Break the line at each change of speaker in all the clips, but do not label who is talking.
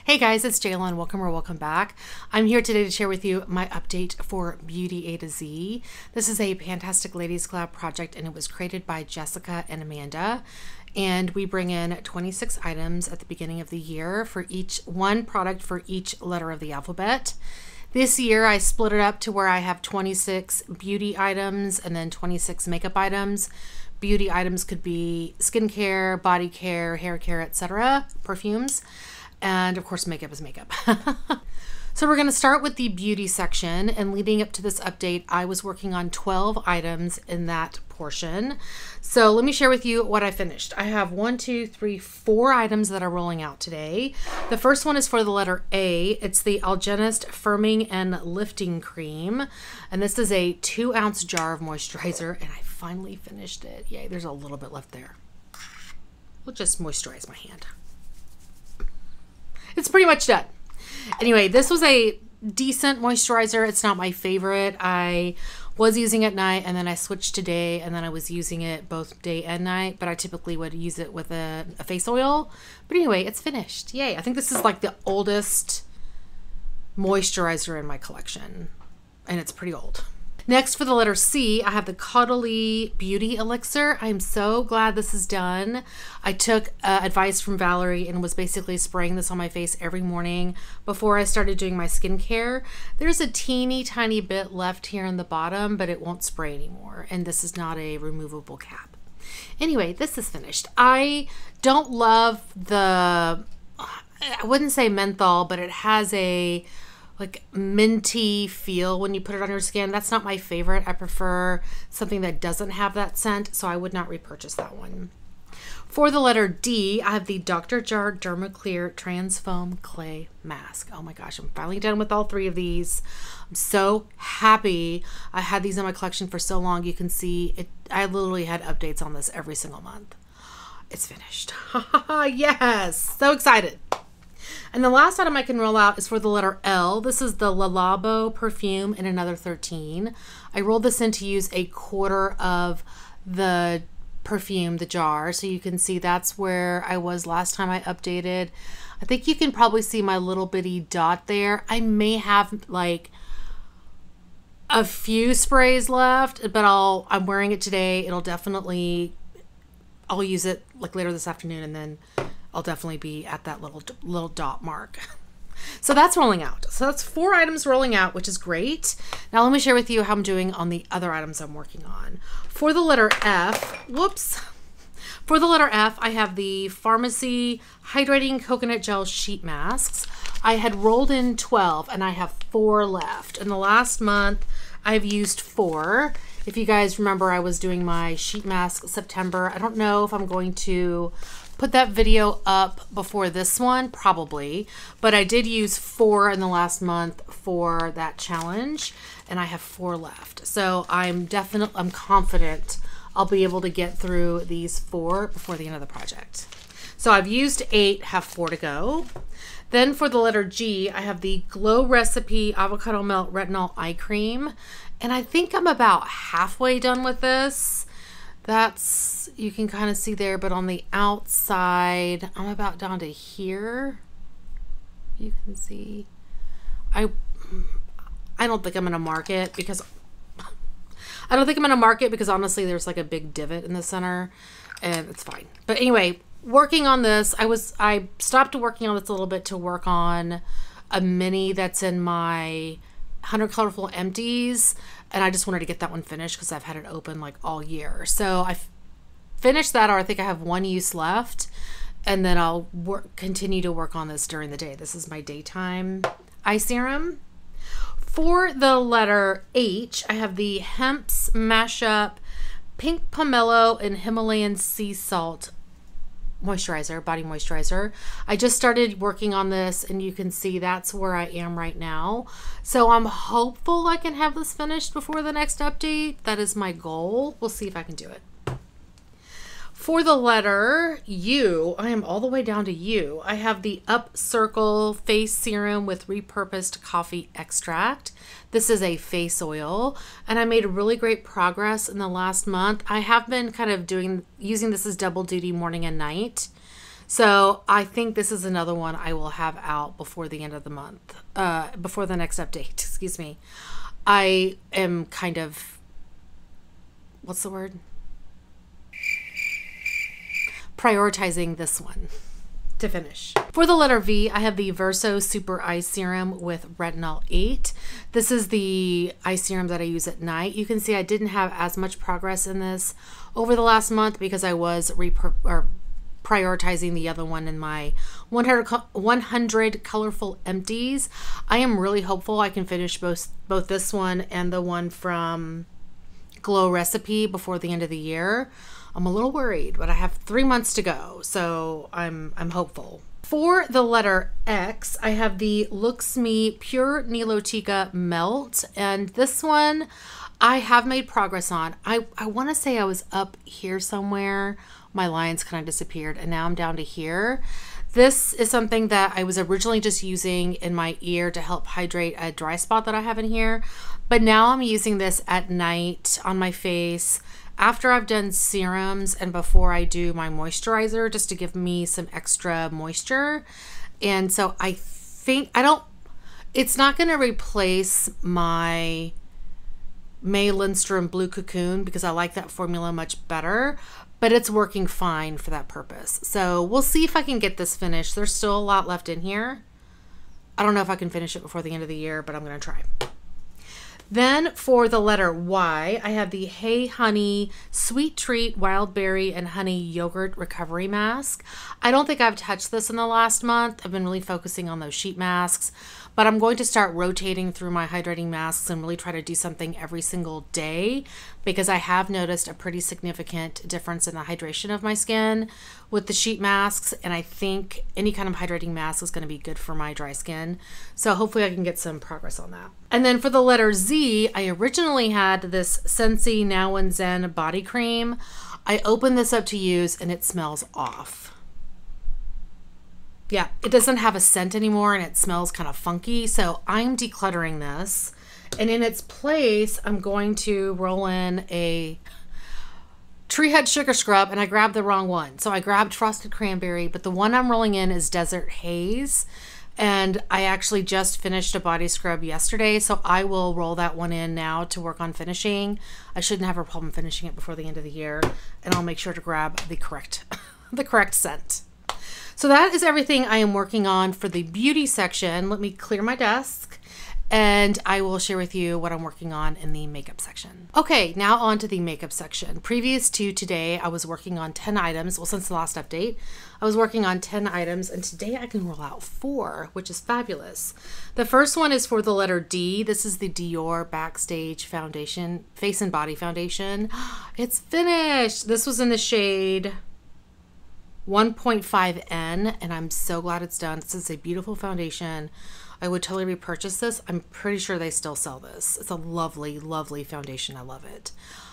Hey guys, it's Jayla. Welcome or welcome back. I'm here today to share with you my update for Beauty A to Z. This is a Pantastic Ladies Club project and it was created by Jessica and Amanda. And we bring in 26 items at the beginning of the year for each one product for each letter of the alphabet. This year I split it up to where I have 26 beauty items and then 26 makeup items. Beauty items could be skincare, body care, hair care, etc., perfumes. And of course, makeup is makeup. so we're going to start with the beauty section. And leading up to this update, I was working on 12 items in that portion. So let me share with you what I finished. I have one, two, three, four items that are rolling out today. The first one is for the letter A. It's the Algenist Firming and Lifting Cream. And this is a two ounce jar of moisturizer. And I finally finished it. Yay, there's a little bit left there. We'll just moisturize my hand it's pretty much done. Anyway, this was a decent moisturizer. It's not my favorite. I was using at night and then I switched to day and then I was using it both day and night, but I typically would use it with a, a face oil. But anyway, it's finished. Yay. I think this is like the oldest moisturizer in my collection and it's pretty old. Next, for the letter C, I have the Caudalie Beauty Elixir. I'm so glad this is done. I took uh, advice from Valerie and was basically spraying this on my face every morning before I started doing my skincare. There's a teeny tiny bit left here in the bottom, but it won't spray anymore. And this is not a removable cap. Anyway, this is finished. I don't love the, I wouldn't say menthol, but it has a like minty feel when you put it on your skin. That's not my favorite. I prefer something that doesn't have that scent, so I would not repurchase that one. For the letter D, I have the Dr. Jart Dermaclear Transfoam Clay Mask. Oh my gosh, I'm finally done with all three of these. I'm so happy. I had these in my collection for so long. You can see it. I literally had updates on this every single month. It's finished. yes, so excited. And the last item I can roll out is for the letter L. This is the Le Labo perfume in another 13. I rolled this in to use a quarter of the perfume, the jar. So you can see that's where I was last time I updated. I think you can probably see my little bitty dot there. I may have like a few sprays left, but I'll I'm wearing it today. It'll definitely I'll use it like later this afternoon and then I'll definitely be at that little little dot mark. So that's rolling out. So that's four items rolling out, which is great. Now let me share with you how I'm doing on the other items I'm working on. For the letter F, whoops. For the letter F, I have the Farmacy Hydrating Coconut Gel Sheet Masks. I had rolled in 12 and I have four left. In the last month, I've used four. If you guys remember, I was doing my sheet mask September. I don't know if I'm going to put that video up before this one, probably, but I did use four in the last month for that challenge, and I have four left. So I'm definitely, I'm confident I'll be able to get through these four before the end of the project. So I've used eight, have four to go. Then for the letter G, I have the Glow Recipe Avocado Melt Retinol Eye Cream. And I think I'm about halfway done with this. That's, you can kind of see there, but on the outside, I'm about down to here. You can see. I, I don't think I'm to mark it because, I don't think I'm to mark it because honestly, there's like a big divot in the center and it's fine. But anyway, working on this, I was, I stopped working on this a little bit to work on a mini that's in my 100 Colorful Empties and I just wanted to get that one finished because I've had it open like all year. So I finished that, or I think I have one use left, and then I'll work continue to work on this during the day. This is my daytime eye serum. For the letter H, I have the Hempz Mashup Pink Pomelo and Himalayan Sea Salt moisturizer, body moisturizer. I just started working on this and you can see that's where I am right now. So I'm hopeful I can have this finished before the next update. That is my goal. We'll see if I can do it. For the letter U, I am all the way down to U. I have the UpCircle Face Serum with repurposed coffee extract. This is a face oil, and I made really great progress in the last month. I have been kind of doing using this as double duty morning and night. So I think this is another one I will have out before the end of the month, uh, before the next update. Excuse me. I am kind of, what's the word? Prioritizing this one to finish. For the letter V, I have the Verso Super Eye Serum with Retinol 8. This is the eye serum that I use at night. You can see I didn't have as much progress in this over the last month because I was or prioritizing the other one in my 100, 100 colorful empties. I am really hopeful I can finish both both this one and the one from Glow Recipe before the end of the year. I'm a little worried, but I have three months to go, so I'm I'm hopeful. For the letter X, I have the LXMI Pure Nilotica Melt, and this one I have made progress on. I, I want to say I was up here somewhere. My lines kind of disappeared, and now I'm down to here. This is something that I was originally just using in my ear to help hydrate a dry spot that I have in here. But now I'm using this at night on my face after I've done serums and before I do my moisturizer just to give me some extra moisture. And so I think, I don't, it's not going to replace my May Lindstrom Blue Cocoon because I like that formula much better, but it's working fine for that purpose. So we'll see if I can get this finished. There's still a lot left in here. I don't know if I can finish it before the end of the year, but I'm going to try. Then for the letter Y, I have the Hey Honey Sweet Treat Wild Berry and Honey Yogurt Recovery Mask. I don't think I've touched this in the last month. I've been really focusing on those sheet masks. But I'm going to start rotating through my hydrating masks and really try to do something every single day because I have noticed a pretty significant difference in the hydration of my skin with the sheet masks. And I think any kind of hydrating mask is going to be good for my dry skin. So hopefully I can get some progress on that. And then for the letter Z, I originally had this Scentsy Now and Zen body cream. I opened this up to use and it smells off. Yeah, it doesn't have a scent anymore and it smells kind of funky. So I'm decluttering this. And in its place, I'm going to roll in a Tree Hut Sugar Scrub and I grabbed the wrong one. So I grabbed Frosted Cranberry, but the one I'm rolling in is Desert Haze. And I actually just finished a body scrub yesterday, so I will roll that one in now to work on finishing. I shouldn't have a problem finishing it before the end of the year, and I'll make sure to grab the correct the correct scent. So that is everything I am working on for the beauty section. Let me clear my desk and I will share with you what I'm working on in the makeup section. Okay, now on to the makeup section. Previous to today, I was working on 10 items. Well, since the last update, I was working on 10 items, and today I can roll out four, which is fabulous. The first one is for the letter D. This is the Dior Backstage Foundation, Face and Body Foundation. It's finished. This was in the shade 1.5N, and I'm so glad it's done. This is a beautiful foundation. I would totally repurchase this. I'm pretty sure they still sell this. It's a lovely, lovely foundation. I love it.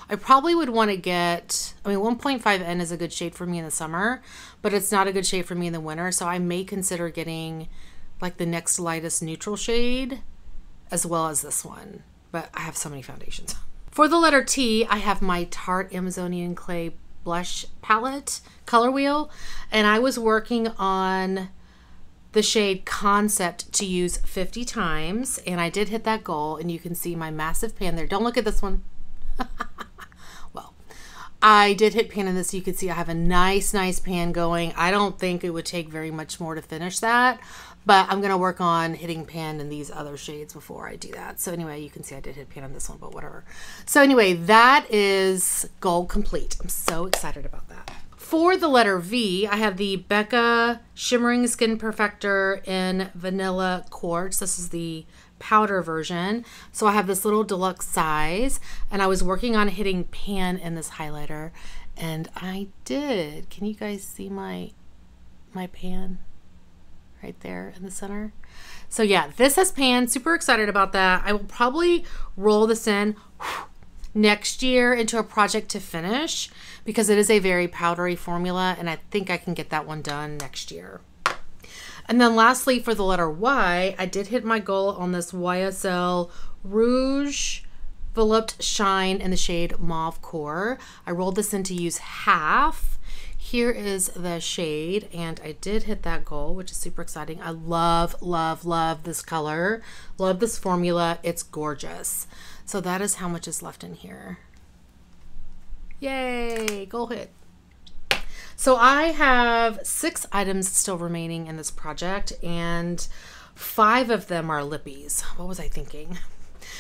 I probably would want to get, I mean, 1.5N is a good shade for me in the summer, but it's not a good shade for me in the winter. So I may consider getting like the next lightest neutral shade as well as this one. But I have so many foundations. For the letter T, I have my Tarte Amazonian Clay blush palette color wheel and I was working on the shade concept to use 50 times and I did hit that goal and you can see my massive pan there. Don't look at this one I did hit pan in this you can see I have a nice nice pan going I don't think it would take very much more to finish that but I'm going to work on hitting pan in these other shades before I do that. So anyway, you can see I did hit pan on this one, but whatever. So anyway, that is goal complete. I'm so excited about that. For the letter V, I have the Becca Shimmering Skin Perfector in Vanilla Quartz. This is the powder version. So I have this little deluxe size and I was working on hitting pan in this highlighter and I did. Can you guys see my my pan? right there in the center. So yeah, this has pan. Super excited about that. I will probably roll this in next year into a project to finish because it is a very powdery formula and I think I can get that one done next year. And then lastly, for the letter Y, I did hit my goal on this YSL Rouge Volupte Shine in the shade Mauve Core. I rolled this in to use half here is the shade and I did hit that goal, which is super exciting. I love, love, love this color. Love this formula. It's gorgeous. So that is how much is left in here. Yay, goal hit. So I have six items still remaining in this project and five of them are lippies. What was I thinking?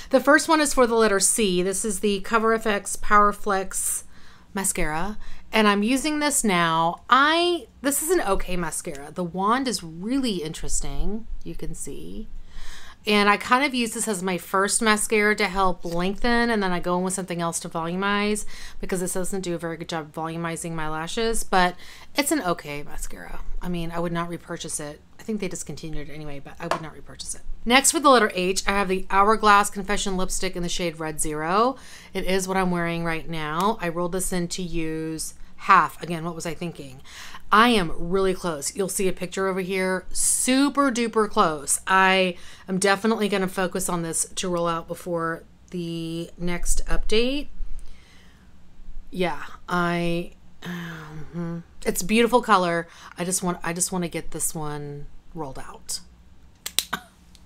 The first one is for the letter C. This is the Cover FX Power Flex mascara and I'm using this now. I this is an okay mascara. The wand is really interesting. You can see. And I kind of use this as my first mascara to help lengthen, and then I go in with something else to volumize because this doesn't do a very good job volumizing my lashes, but it's an okay mascara. I mean, I would not repurchase it. I think they discontinued it anyway, but I would not repurchase it. Next, with the letter H, I have the Hourglass Confession Lipstick in the shade Red Zero. It is what I'm wearing right now. I rolled this in to use half. Again, what was I thinking? I am really close. You'll see a picture over here, super duper close. I am definitely going to focus on this to roll out before the next update. Yeah, I um, it's beautiful color. I just want I just want to get this one rolled out.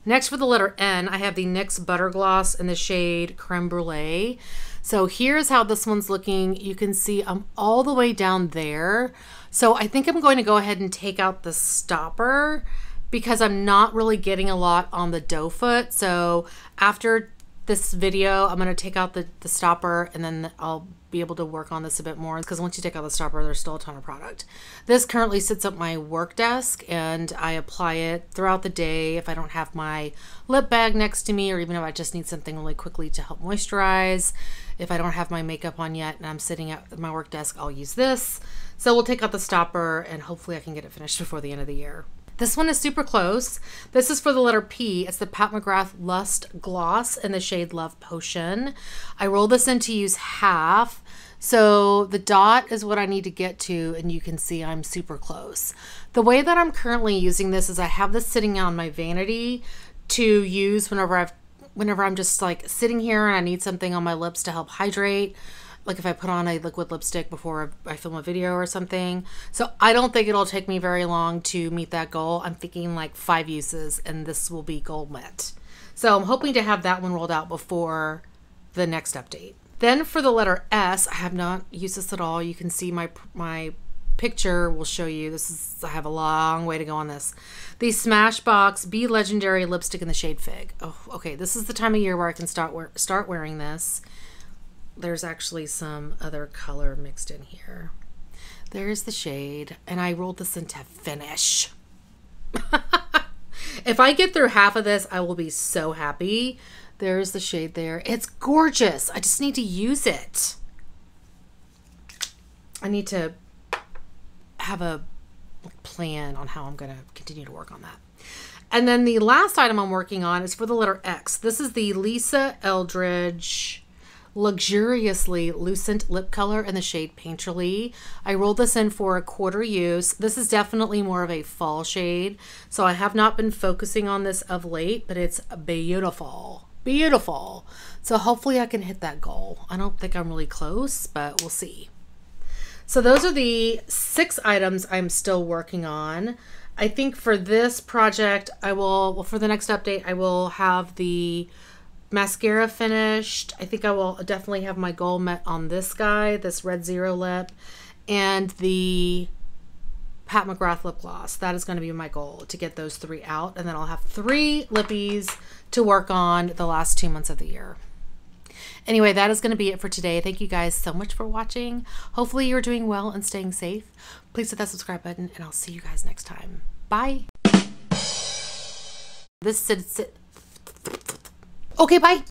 Next for the letter N, I have the NYX Butter Gloss in the shade Creme Brulee. So here's how this one's looking. You can see I'm all the way down there. So I think I'm going to go ahead and take out the stopper because I'm not really getting a lot on the doe foot. So after this video, I'm going to take out the, the stopper and then I'll be able to work on this a bit more because once you take out the stopper, there's still a ton of product. This currently sits at my work desk and I apply it throughout the day if I don't have my lip bag next to me or even if I just need something really quickly to help moisturize. If I don't have my makeup on yet and I'm sitting at my work desk, I'll use this. So we'll take out the stopper and hopefully I can get it finished before the end of the year. This one is super close. This is for the letter P. It's the Pat McGrath Lust Gloss in the shade Love Potion. I roll this in to use half. So the dot is what I need to get to, and you can see I'm super close. The way that I'm currently using this is I have this sitting on my vanity to use whenever I've whenever I'm just like sitting here and I need something on my lips to help hydrate like if I put on a liquid lipstick before I film a video or something. So I don't think it'll take me very long to meet that goal. I'm thinking like five uses and this will be goal met. So I'm hoping to have that one rolled out before the next update. Then for the letter S, I have not used this at all. You can see my my picture will show you. This is I have a long way to go on this. The Smashbox Be Legendary lipstick in the shade Fig. Oh, okay. This is the time of year where I can start wear, start wearing this there's actually some other color mixed in here. There's the shade, and I rolled this into finish. if I get through half of this, I will be so happy. There's the shade there. It's gorgeous. I just need to use it. I need to have a plan on how I'm going to continue to work on that. And then the last item I'm working on is for the letter X. This is the Lisa Eldridge luxuriously lucent lip color in the shade Painterly. I rolled this in for a quarter use. This is definitely more of a fall shade, so I have not been focusing on this of late, but it's beautiful. Beautiful. So hopefully I can hit that goal. I don't think I'm really close, but we'll see. So those are the six items I'm still working on. I think for this project, I will, well, for the next update, I will have the mascara finished. I think I will definitely have my goal met on this guy, this Red Zero lip, and the Pat McGrath lip gloss. That is going to be my goal to get those three out. And then I'll have three lippies to work on the last two months of the year. Anyway, that is going to be it for today. Thank you guys so much for watching. Hopefully you're doing well and staying safe. Please hit that subscribe button and I'll see you guys next time. Bye. This is... it. Okay, bye.